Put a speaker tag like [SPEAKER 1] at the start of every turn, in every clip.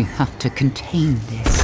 [SPEAKER 1] We have to contain this.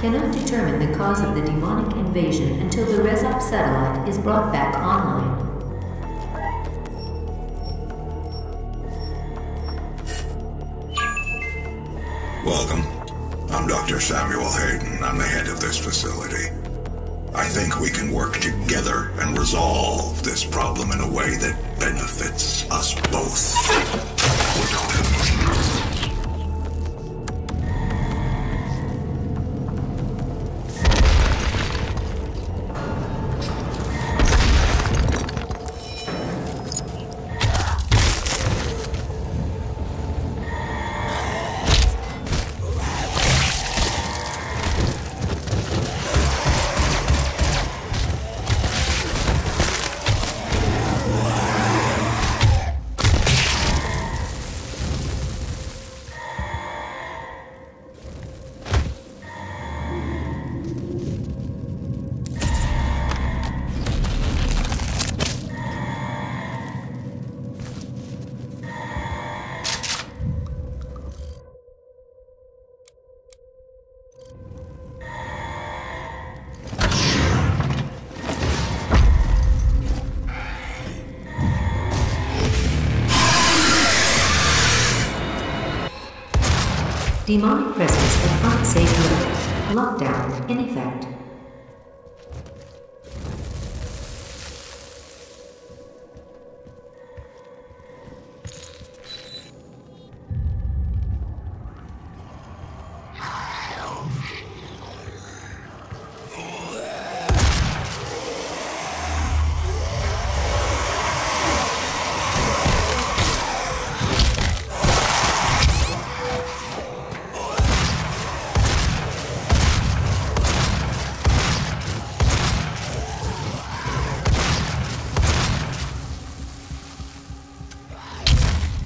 [SPEAKER 2] Cannot determine the cause of the demonic invasion until the Rezop satellite is brought back online.
[SPEAKER 3] Welcome. I'm Dr. Samuel Hayden. I'm the head of this facility. I think we can work together and resolve this problem in a way that benefits us both.
[SPEAKER 2] Demonic presence at unsafe level. Lockdown in effect.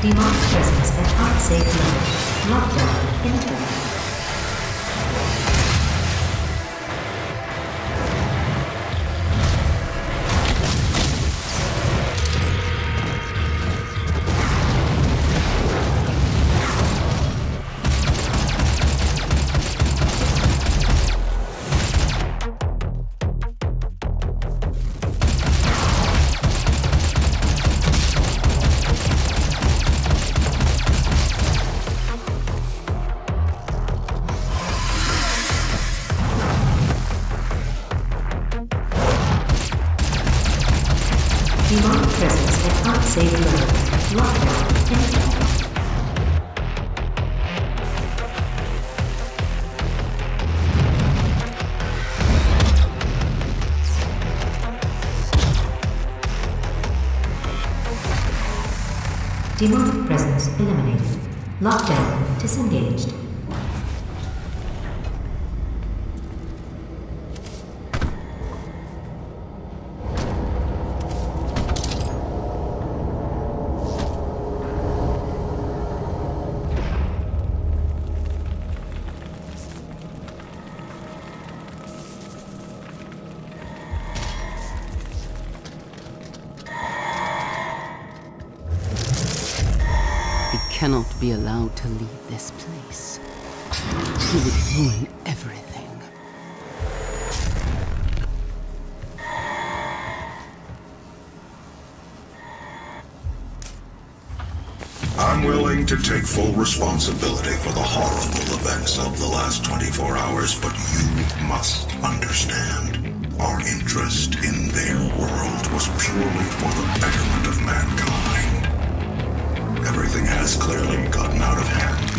[SPEAKER 2] Presence at unsafe level. Lockdown in Demonic presence at unsafe level. Lockdown effect. Demonic presence eliminated. Lockdown disengaged.
[SPEAKER 1] Cannot be allowed to leave this place. He would ruin everything.
[SPEAKER 3] I'm willing to take full responsibility for the horrible events of the last 24 hours, but you must understand. Our interest in their world was purely for the betterment of mankind. Everything has clearly gotten out of hand.